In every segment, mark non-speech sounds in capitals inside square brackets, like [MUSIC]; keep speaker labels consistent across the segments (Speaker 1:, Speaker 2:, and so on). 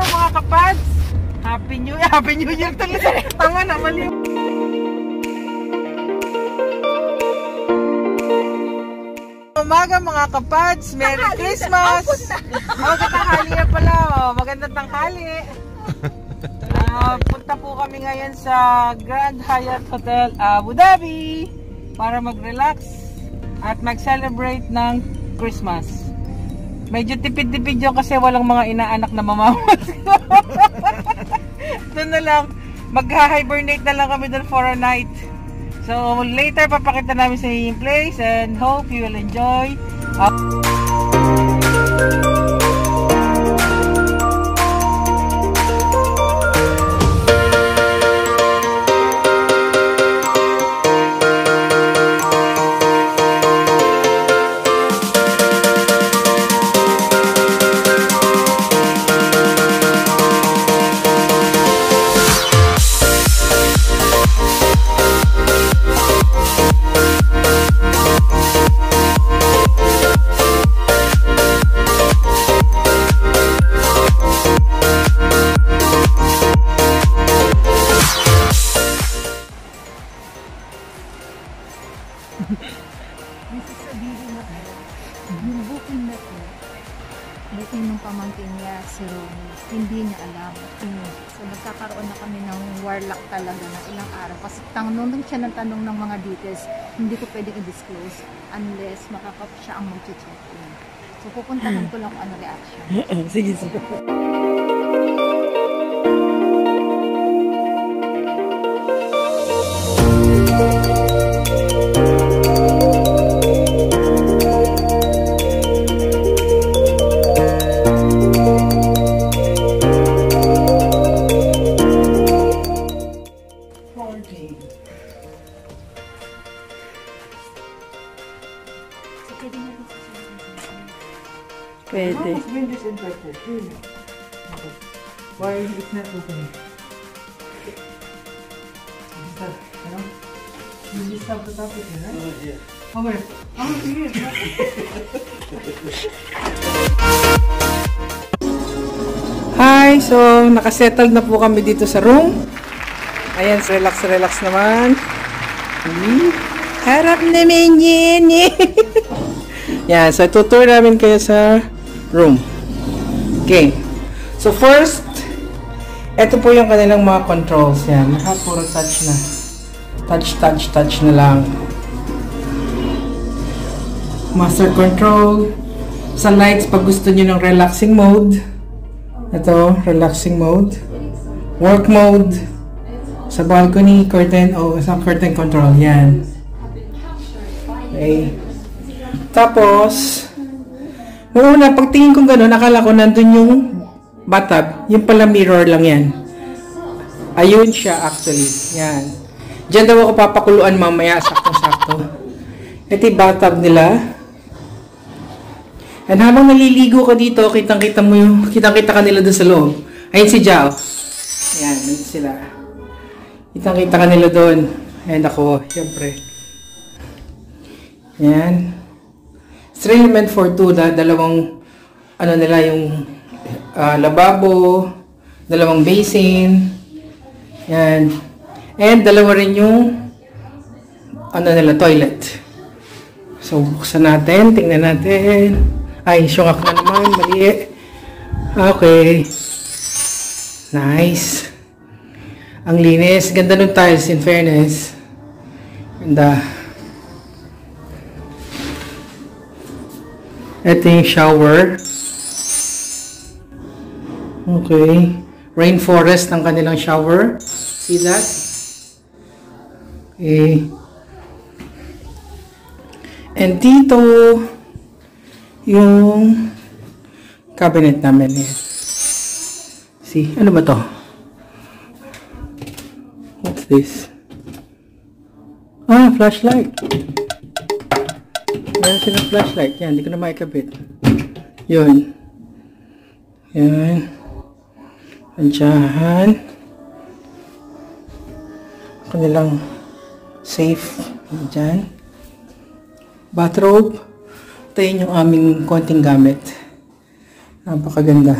Speaker 1: Mga kapads, Happy New Year! [LAUGHS] Happy New Year talaga! Tama na, mali. Umaga mga kapads, Merry Christmas! [LAUGHS] Oh, tanghali nga pala, oh. magandang tanghali. Ah, punta po kami ngayon sa Grand Hyatt Hotel Abu Dhabi para mag-relax at mag-celebrate ng Christmas. Medyo tipid-tipid yun kasi walang mga inaanak na mamamas. [LAUGHS] Doon na lang, mag-hibernate na lang kami doon for a night. So later papakita namin sa yung place and hope you will enjoy. Uh,
Speaker 2: talaga na ilang araw. Kasi tanong siya ng tanong ng mga details, hindi ko pwedeng i-disclose unless makakap siya ang mag-check-in. So pupuntahan ko lang kung ano reaction. [LAUGHS]
Speaker 1: sige, sige. Why it's not opening? Is that, ano? You just have to tap it, right? Oh, yeah. Oh, wait. Oh, sige. Hi! So, nakasettle na po kami dito sa room. Ayan, relax, relax naman. Hmm. Harap naman yan eh. Yan, so tutur namin kayo sa room. Okay. So first, ito po yung kanilang mga controls. Yan, lahat puro touch na. Touch, touch, touch na lang. Master control. Sa lights, pag gusto niyo ng relaxing mode. Ito, relaxing mode. Work mode. Sa balcony, curtain, o sa curtain control. Yan. Okay. Tapos, noong una, pagtingin ko gano'n, nakala ko nandun yung bathtub. Yung pala mirror lang yan. Ayun siya actually. Yan. Diyan daw ako papakuluan mamaya, saktong-sakto. [LAUGHS] Ito yung bathtub nila. And habang naliligo ka dito, kitang-kita mo yung, kitang-kita ka nila doon sa loob. Ayun si Jao. Yan, nandun sila. Kitang-kita ka nila doon. And ako, syempre. Yan. It's really meant for two na dalawang ano nila yung ah, lababo, dalawang basin. Yan. And dalawa rin yung ano nila toilet. So buksan natin, tingnan natin. Ay, syungak na naman, mali. Okay. Nice. Ang linis. Ganda ng tiles in fairness. Ganda. Ito yung shower. Okay. Rainforest ang kanilang shower. See that? Okay. And dito, yung cabinet namin. Yan. See, ano ba to? What's this? Ah, flashlight. Meron silang flashlight. Yan, hindi ko na maikabit. Yun. Yan. Andiyan. Kanilang safe. Andiyan. Bathrobe. Ito yun yung aming konting gamit. Napakaganda.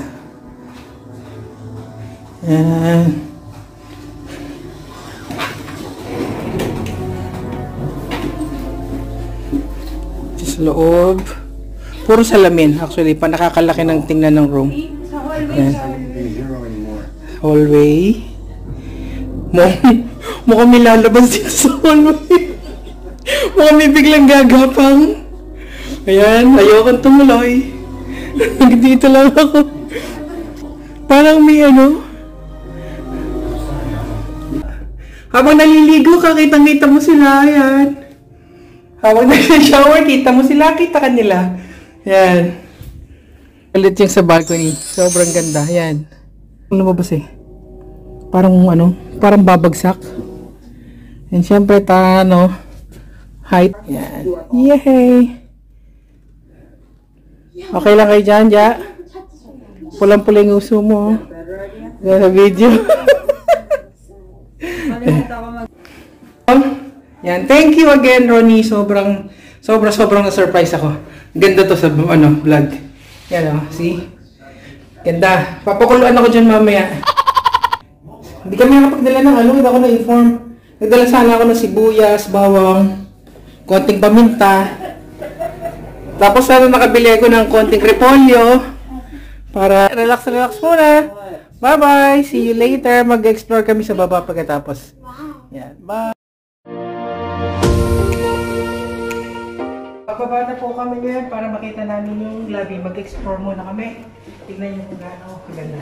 Speaker 1: Yan. Sa loob. Puro salamin actually. Pa nakakalaki ng tingnan ng room. Yan. Hallway. Mukhang, mukhang may lalabas dito sa hallway. mukhang may biglang gagapang. Ayan, ayokong tumuloy. dito lang ako. Parang may ano. Habang naliligo ka, kitang-kita mo sila. Ayan. Habang nag-shower, kita mo sila, kita ka nila. Ayan. Ulit yung sa balcony. Sobrang ganda. Ayan. Lumabas eh. Parang ano, parang babagsak. And syempre, ta, ano, height. Ayan. Yay! Okay lang kayo dyan, Ja? Pulang-pula yung uso mo. Sa video. [LAUGHS] Yan. Thank you again, Ronnie. Sobrang, sobra, sobrang na-surprise ako. Ganda to sa, ano, vlog. Yan, oh. See? Ganda. Papakuluan ako dyan mamaya. Hindi kami nakapagdala ng ano, hindi ako na-inform. Nagdala sana ako ng sibuyas, bawang, konting paminta. Tapos sana nakabili ako ng konting repolyo. Para relax, relax muna. Bye-bye! See you later. Mag-explore kami sa baba pagkatapos. Yan. Bye! Bababa na po kami ngayon para makita namin yung lobby. Mag-explore muna kami. Tignan niyo kung gaano kaganda.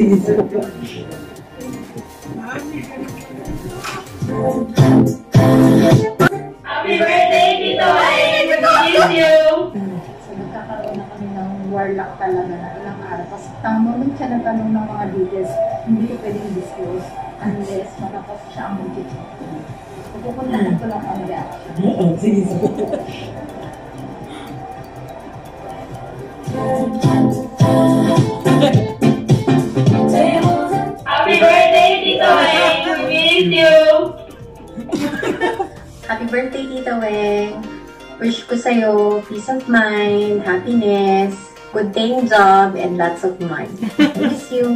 Speaker 3: Happy birthday, Tito Ay! We miss you!
Speaker 2: Nagkakaroon na kami ng warlock talaga na ilang araw. Kasi ang moment siya nagtanong ng mga details, hindi ko pwedeng disclose unless matapos siya ang mag-check. Pupuntahan ko lang ang reaction.
Speaker 3: Happy
Speaker 4: Happy birthday, Tita Weng. Wish ko sa'yo peace of mind, happiness, good paying job, and lots of money. I [LAUGHS] miss you.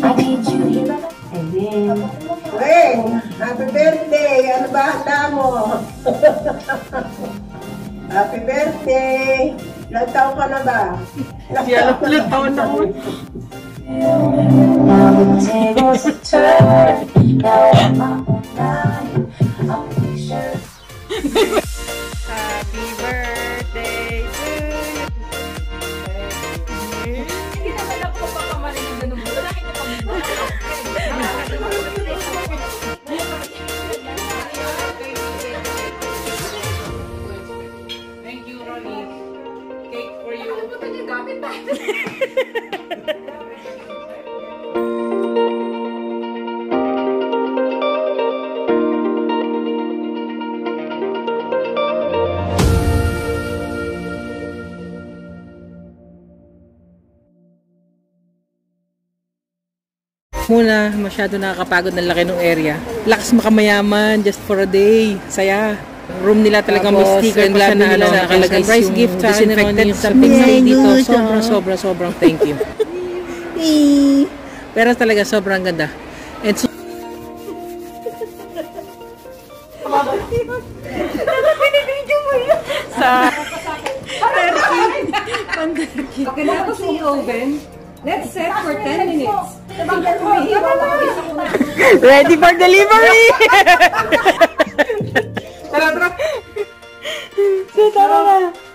Speaker 4: I need you. Amen.
Speaker 5: Weng, happy birthday! Ano ba handa mo? [LAUGHS] happy birthday! Ilang taon ka na ba?
Speaker 1: Ulit taon na mo.
Speaker 4: Now the tables turned.
Speaker 1: Amen. [LAUGHS] Muna, masyado nakakapagod ng laki ng area. Lakas makamayaman, just for a day. Saya. Room nila talagang may sticker siya lobby
Speaker 6: na ano,
Speaker 1: nakalagay
Speaker 6: surprise
Speaker 1: yung
Speaker 6: gift sa
Speaker 1: disinfected something
Speaker 6: niya,
Speaker 1: dito. Sobrang, sobrang, sobrang thank you. Pero talaga sobrang ganda. And so,
Speaker 6: sa...
Speaker 7: Pagkatapos sa oven, let's set for 10 minutes.
Speaker 6: Ready for delivery! Tara, tara! Tara, tara!